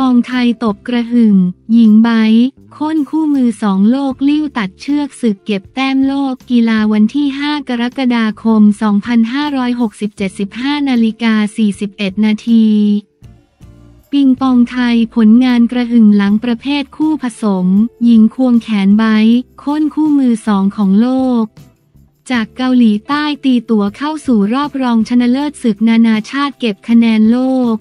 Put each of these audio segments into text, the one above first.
ปองไทยตบกระหึ่ม หญิงไบค้นคู่มือสองโลกลิ้วตัดเชือกศึกเก็บแต้มโลกกีฬาวันที่ 5 กรกฎาคม 2567 15นาฬิกา41 นาที ปิงปองไทยผลงานกระหึ่มหลังประเภทคู่ผสม หญิงควงแขนไบค์ค้นคู่มือสองของโลกจากเกาหลีใต้ตีตั๋วเข้าสู่รอบรองชนะเลิศศึกนานาชาติเก็บคะแนนโลก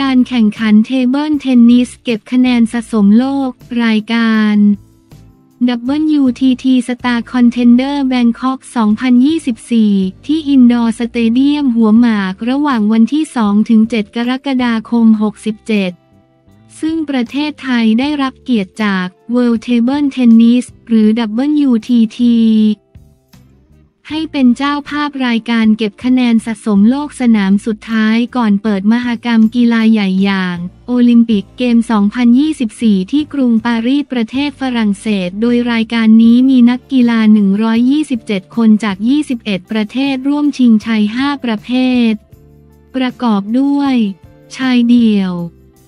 การแข่งขันเทเบิลเทนนิสเก็บคะแนนสะสมโลก รายการ WTT Star Contender Bangkok 2024 ที่อินดอร์สเตเดียมหัวหมากระหว่างวันที่ 2-7 กรกฎาคม 67 ซึ่งประเทศไทยได้รับเกียรติจาก World Table Tennis หรือ WTT ให้เป็นเจ้าภาพรายการเก็บคะแนนสะสมโลกสนามสุดท้ายก่อนเปิดมหกรรมกีฬาใหญ่อย่างโอลิมปิกเกม 2024 ที่กรุงปารีสประเทศฝรั่งเศส โดยรายการนี้มีนักกีฬา 127 คนจาก 21 ประเทศร่วมชิงชัย 5 ประเภท ประกอบด้วย ชายเดี่ยว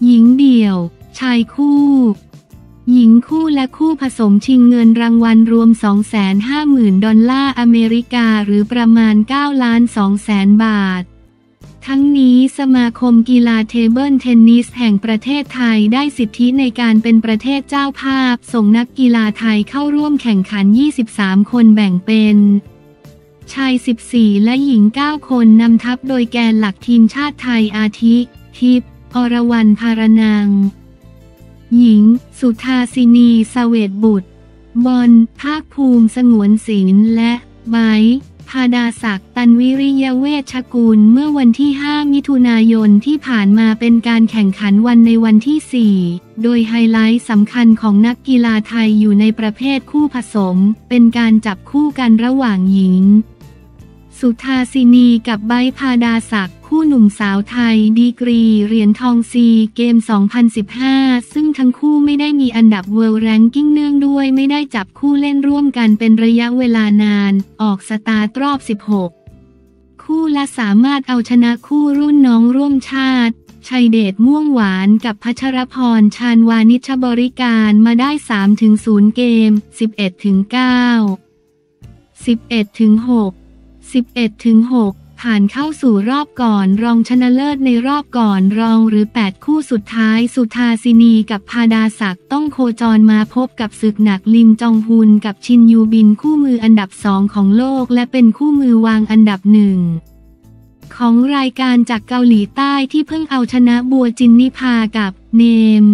หญิงเดี่ยว ชายคู่ หญิงคู่และคู่ผสมชิงเงินรางวัลรวม 250,000 ดอลลาร์อเมริกาหรือประมาณ9ล้าน2แสนบาท ทั้งนี้สมาคมกีฬาเทเบิลเทนนิสแห่งประเทศไทยได้สิทธิในการเป็นประเทศเจ้าภาพ ส่งนักกีฬาไทยเข้าร่วมแข่งขัน 23 คนแบ่งเป็นชาย 14 และหญิง 9 คนนำทัพโดยแกนหลักทีมชาติไทยอาทิ ทิพย์อรวรรณพาระนัง หญิง สุธาสินี เสวตรบุตร บอล ภาคภูมิสงวนสินและไบร์ท พาดาศักดิ์ ตันวิริยะเวชกุลเมื่อวันที่ 5 มิถุนายนที่ผ่านมาเป็นการแข่งขันวันในวันที่ 4 โดยไฮไลท์สำคัญของนักกีฬาไทยอยู่ในประเภทคู่ผสม เป็นการจับคู่กันระหว่างหญิง สุธาสินีกับไบร์ท พาดาศักดิ์ คู่หนุ่มสาวไทย ดีกรี เหรียญทองซีเกมส์ 2015 ซึ่งทั้งคู่ไม่ได้มีอันดับ world ranking เนื่องด้วยไม่ได้จับคู่เล่นร่วมกันเป็นระยะเวลานาน ออกสตาร์ทรอบ 16 คู่และสามารถเอาชนะคู่รุ่นน้องร่วมชาติชัยเดชม่วงหวานกับพัชรพรชาญวานิชบริการมาได้ 3-0 เกม 11-9 11-6 11-6 ผ่านเข้าสู่รอบก่อนรองชนะเลิศในรอบก่อนรองหรือ 8 คู่สุดท้าย สุธาสินีกับพาดาศักดิ์ต้องโคจรมาพบกับศึกหนักลิมจองฮุนกับชินยูบินคู่มืออันดับสองของโลก และเป็นคู่มือวางอันดับหนึ่งของรายการจากเกาหลีใต้ที่เพิ่งเอาชนะบัวจิณห์นิภากับเนม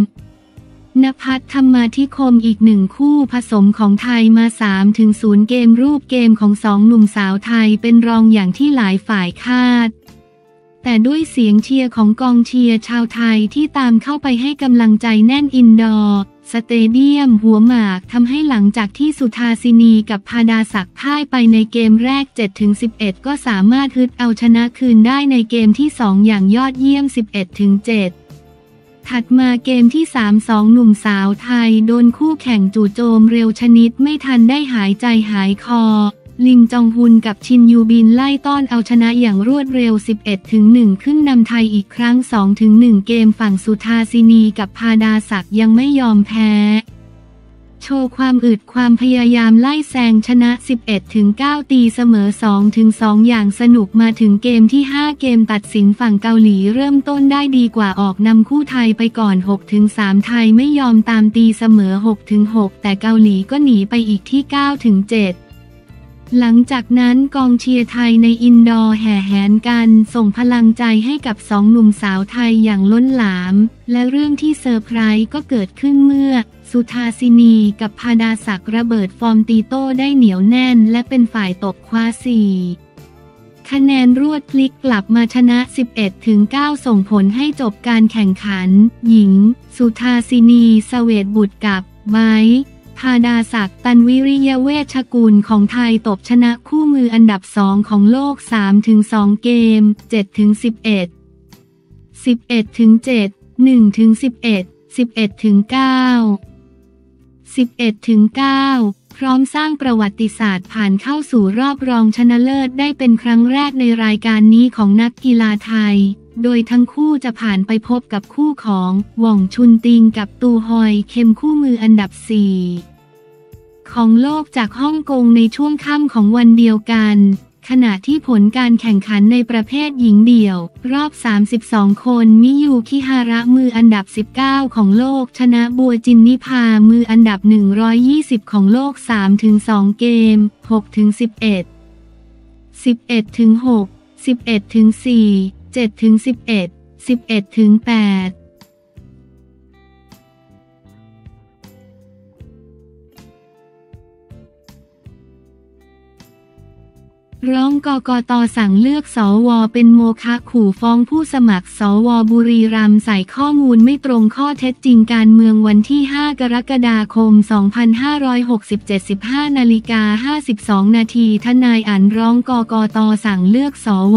ณภัทรธรรมาธิคมอีกหนึ่งคู่ผสมของไทยมา3ถึง0เกมรูปเกมของสองหนุ่มสาวไทยเป็นรองอย่างที่หลายฝ่ายคาด แต่ด้วยเสียงเชียร์ของกองเชียร์ชาวไทยที่ตามเข้าไปให้กำลังใจแน่นอินดอร์สเตเดียมหัวหมากทำให้หลังจากที่สุธาสินีกับพาดาศักดิ์พ่ายไปในเกมแรก 7-11 ก็สามารถฮึดเอาชนะคืนได้ในเกมที่ 2 อย่างยอดเยี่ยม 11-7 ถัดมาเกมที่ 3 2 หนุ่มสาวไทย โดนคู่แข่งจู่โจมเร็วชนิดไม่ทันได้หายใจหายคอ ลิงจองฮุนกับชินยูบินไล่ต้อนเอาชนะอย่างรวดเร็ว 11ถึง1ขึ้นนำไทยอีกครั้ง 2-1 เกมฝั่งสุธาสินีกับพาดาศักยังไม่ยอมแพ้ โชว์ความอึดความพยายามไล่แซงชนะ 11-9 ตีเสมอ 2-2 อย่างสนุกมาถึงเกมที่ 5 เกมตัดสินฝั่งเกาหลีเริ่มต้นได้ดีกว่าออกนำคู่ไทยไปก่อน 6-3 ไทยไม่ยอมตามตีเสมอ 6-6 แต่เกาหลีก็หนีไปอีกที่ 9-7 หลังจากนั้นกองเชียร์ไทยในอินดอร์แห่แหนกันส่งพลังใจให้กับสองหนุ่มสาวไทยอย่างล้นหลาม และเรื่องที่เซอร์ไพรส์ก็เกิดขึ้นเมื่อ สุธาสินีกับพาดาศักดิ์ระเบิดฟอร์มตีโต้ได้เหนียวแน่นและเป็นฝ่ายตบคว้าสี่คะแนนรวดพลิกกลับมาชนะ 11 ถึง 9 ส่งผลให้จบการแข่งขัน หญิง สุธาสินี เสวตรบุตรกับไบ ร์ทพาดาศักดิ์ตันวิริยะเวชกุลของไทยตบชนะคู่มืออันดับสองของโลก 3-2 เกม 7-11 11-7 1-11 11-9 11-9 พร้อมสร้างประวัติศาสตร์ผ่านเข้าสู่รอบรองชนะเลิศได้เป็นครั้งแรกในรายการนี้ของนักกีฬาไทย โดยทั้งคู่จะผ่านไปพบกับคู่ของหว่องชุนติงกับตูฮอยเข้มคู่มืออันดับ 4 ของโลกจากฮ่องกงในช่วงค่ำของวันเดียวกัน ขณะที่ผลการแข่งขันในประเภทหญิงเดี่ยว รอบ 32 คน มิยูคิฮาระมืออันดับ 19 ของโลก ชนะบัวจินนิพามืออันดับ 120 ของโลก 3-2 เกม 6-11 11-6 11-4 7-11 11-8 ร้องกกตสั่งเลือกสวเป็นโมฆะขู่ฟ้องผู้สมัคร สวบุรีรัมย์ใส่ข้อมูลไม่ตรงข้อเท็จจริงการเมืองวันที่ 5 กรกฎาคม 2567 15นาฬิกา52 นาทีทนายอ่านร้องกกตสั่งเลือกสว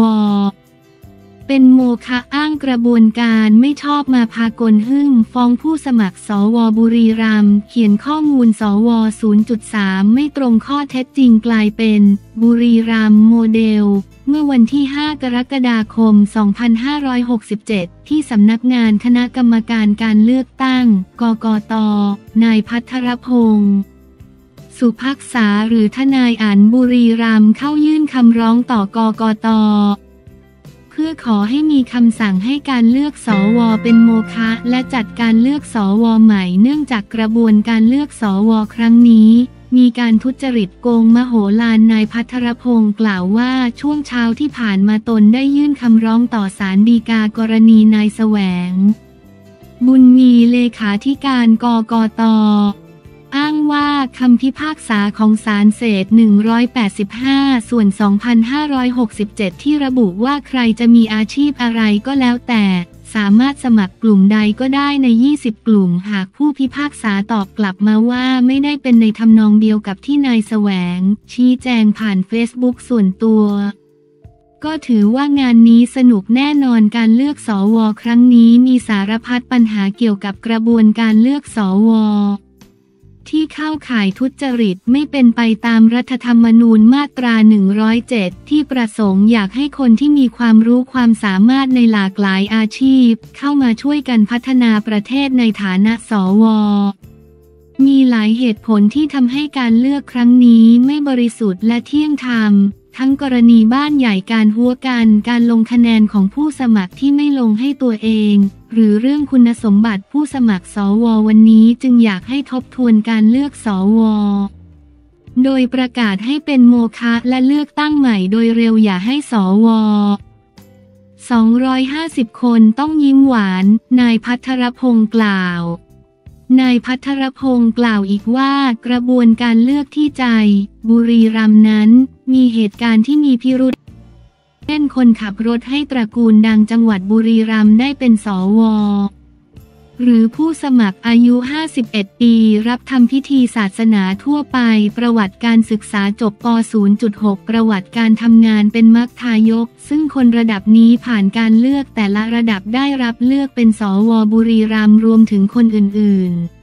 เป็นโมฆะอ้างกระบวนการไม่ชอบมาพากลหึ่มฟ้องผู้สมัคร สวบุรีรัมย์เขียนข้อมูลสว 0.3 ไม่ตรงข้อเท็จจริงกลายเป็น บุรีรัมย์โมเดล เมื่อวันที่ 5 กรกฎาคม 2567 ที่สำนักงานคณะกรรมการการเลือกตั้ง กกต นายพัทรพงศ์สุภักษาหรือทนายอันบุรีรัมย์เข้ายื่นคำร้องต่อกกต เพื่อขอให้มีคำสั่งให้การเลือกสอวอเป็นโมฆะและจัดการเลือกสอวอใหม่เนื่องจากกระบวนการเลือกสอวอครั้งนี้มีการทุจริตโกงมโหฬารนายพัทรพงศ์กล่าวว่าช่วงเช้าที่ผ่านมาตนได้ยื่นคำร้องต่อศาลฎีกากรณีนายแสวง บุญมีเลขาธิการกกต อ้างว่าคำพิพากษาของศาลเศษ 185 ส่วน 2567 ที่ระบุว่าใครจะมีอาชีพอะไรก็แล้วแต่ สามารถสมัครกลุ่มใดก็ได้ใน 20 กลุ่ม หากผู้พิพากษาตอบกลับมาว่าไม่ได้เป็นในทำนองเดียวกับที่นายแสวง ชี้แจงผ่านเฟซบุ๊กส่วนตัวก็ถือว่างานนี้สนุกแน่นอนการเลือกสอวอครั้งนี้มีสารพัดปัญหาเกี่ยวกับกระบวนการเลือกสอวอ ที่เข้าข่ายทุจริตไม่เป็นไปตามรัฐธรรมนูญมาตรา 107 ที่ประสงค์อยากให้คนที่มีความรู้ความสามารถในหลากหลายอาชีพ เข้ามาช่วยกันพัฒนาประเทศในฐานะสวมีหลายเหตุผลที่ทำให้การเลือกครั้งนี้ไม่บริสุทธิ์และเที่ยงธรรม ทั้งกรณีบ้านใหญ่การหัวกัน การลงคะแนนของผู้สมัครที่ไม่ลงให้ตัวเอง หรือเรื่องคุณสมบัติผู้สมัครสววันนี้จึงอยากให้ทบทวนการเลือกสวโดยประกาศให้เป็นโมฆะและเลือกตั้งใหม่โดยเร็วอย่าให้สว250 คนต้องยิ้มหวาน นายพัทรพงศ์กล่าว นายพัทรพงศ์กล่าวอีกว่ากระบวนการเลือกที่ใจ บุรีรัมนั้น มีเหตุการณ์ที่มีพิรุษเช่นคนขับรถให้ตระกูลดังจังหวัดบุรีรัมย์ได้เป็นสว หรือผู้สมัครอายุ 51 ปี รับทำพิธีศาสนาทั่วไป ประวัติการศึกษาจบป .0.6 ประวัติการทำงานเป็นมัคทายก ซึ่งคนระดับนี้ผ่านการเลือกแต่ละระดับได้รับเลือกเป็นสวบุรีรัมรวมถึงคนอื่น ๆ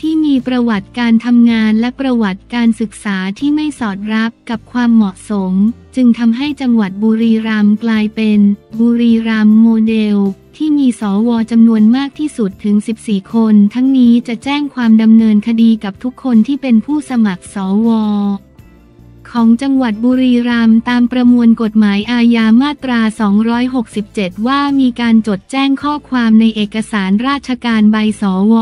ที่มีประวัติการทำงานและประวัติการศึกษาที่ไม่สอดรับกับความเหมาะสม จึงทำให้จังหวัดบุรีรัมย์กลายเป็น บุรีรัมย์โมเดล ที่มีสวจำนวนมากที่สุดถึง 14 คน ทั้งนี้จะแจ้งความดำเนินคดีกับทุกคนที่เป็นผู้สมัครสวของจังหวัดบุรีรัมย์ตามประมวลกฎหมายอาญามาตรา 267 ว่ามีการจดแจ้งข้อความในเอกสารราชการใบสว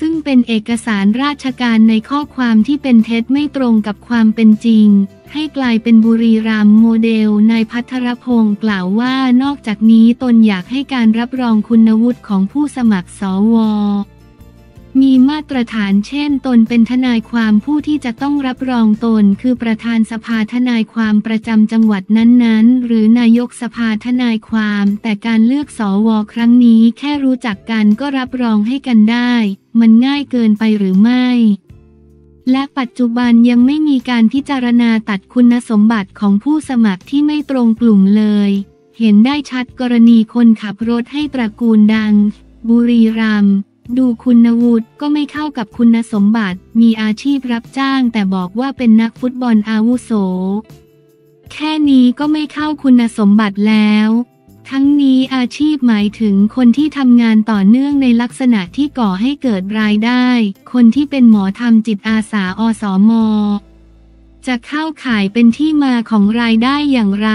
ซึ่งเป็นเอกสารราชการในข้อความที่เป็นเท็จไม่ตรงกับความเป็นจริง ให้กลายเป็นบุรีรัมโมเดล นายพัทรพงศ์กล่าวว่านอกจากนี้ตนอยากให้การรับรองคุณวุฒิของผู้สมัครสว มีมาตรฐานเช่น ตนเป็นทนายความผู้ที่จะต้องรับรองตน คือประธานสภาทนายความประจำจังหวัดนั้นๆ หรือนายกสภาทนายความ แต่การเลือกสอวอครั้งนี้แค่รู้จักกันก็รับรองให้กันได้ มันง่ายเกินไปหรือไม่ และปัจจุบันยังไม่มีการพิจารณาตัดคุณสมบัติของผู้สมัครที่ไม่ตรงกลุ่มเลย เห็นได้ชัดกรณีคนขับรถให้ตระกูลดัง บุรีรัมย์ ดูคุณวุฒิก็ไม่เข้ากับคุณสมบัติ มีอาชีพรับจ้างแต่บอกว่าเป็นนักฟุตบอลอาวุโส แค่นี้ก็ไม่เข้าคุณสมบัติแล้ว ทั้งนี้อาชีพหมายถึงคนที่ทำงานต่อเนื่องในลักษณะที่ก่อให้เกิดรายได้ คนที่เป็นหมอทำจิตอาสาอสมจะเข้าข่ายเป็นที่มาของรายได้อย่างไร